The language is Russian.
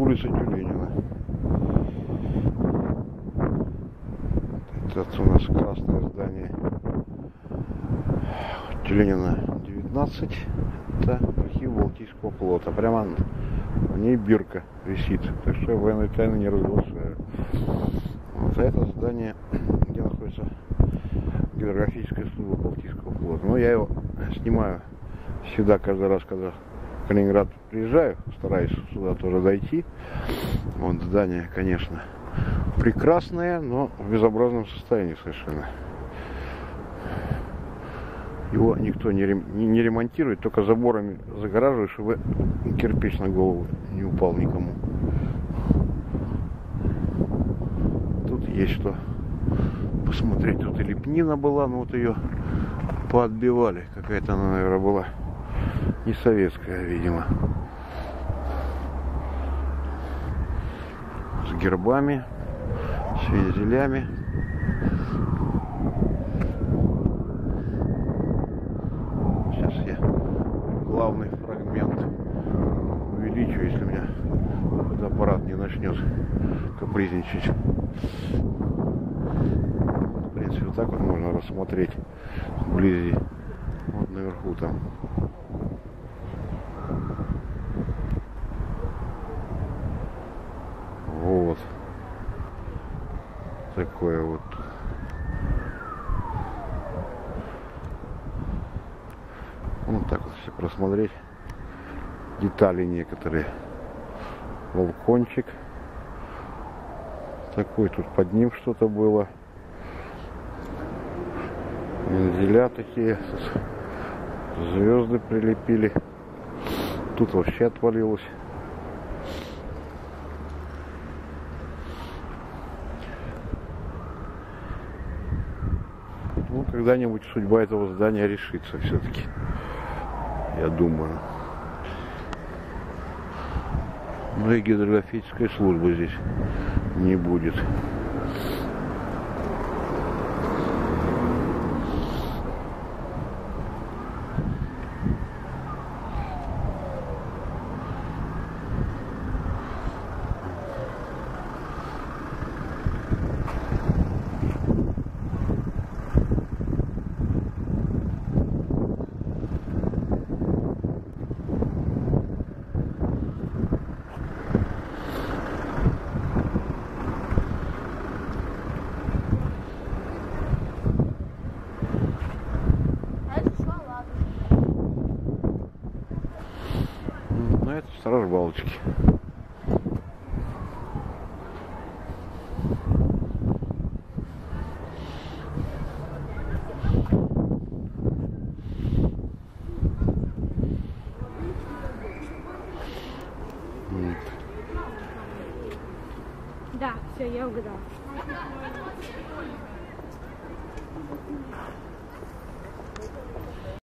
улицы Тюленина. Это у нас красное здание Тюленина 19. Это архив Балтийского флота. Прямо в ней бирка висит. Так что военной тайны не разглашаю. Вот а это здание, где находится гидрографическая служба Балтийского флота. Но я его снимаю всегда, каждый раз, когда Калининград приезжаю, стараюсь сюда тоже дойти. Вот здание, конечно, прекрасное, но в безобразном состоянии совершенно. Его никто не, не ремонтирует, только заборами загораживают, чтобы кирпич на голову не упал никому. Тут есть что посмотреть. Тут и лепнина была, но вот ее поотбивали. Какая-то она, наверное, была не советская, видимо. С гербами, с вензелями. Сейчас я главный фрагмент увеличу, если у меня фотоаппарат не начнет капризничать. В принципе, вот так вот можно рассмотреть вблизи. Вот наверху там. Вот. Такое вот. Вот так вот все просмотреть. Детали некоторые. Волкончик. Такой тут под ним что-то было. Вензеля такие. Звезды прилепили. Тут вообще отвалилось. Ну, когда-нибудь судьба этого здания решится все-таки. Я думаю. Ну и гидрографической службы здесь не будет. Сторож балочки. Да, все, я угадала.